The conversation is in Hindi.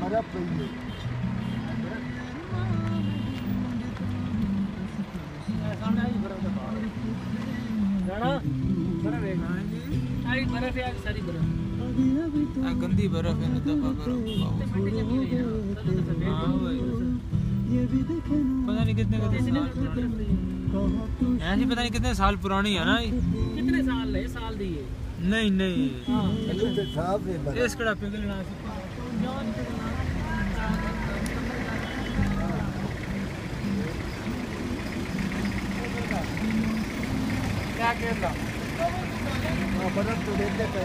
para aprender. ગંદી બરફ એને તપા કરો पता नहीं कितने कितने साल पुरानी ऐसी पता नहीं कितने साल पुरानी है ना कितने साल है? साल दी है। नहीं नहीं। हाँ बर्फ़ इस कड़ा क्या कहता हाँ, बर्फ़ तो है?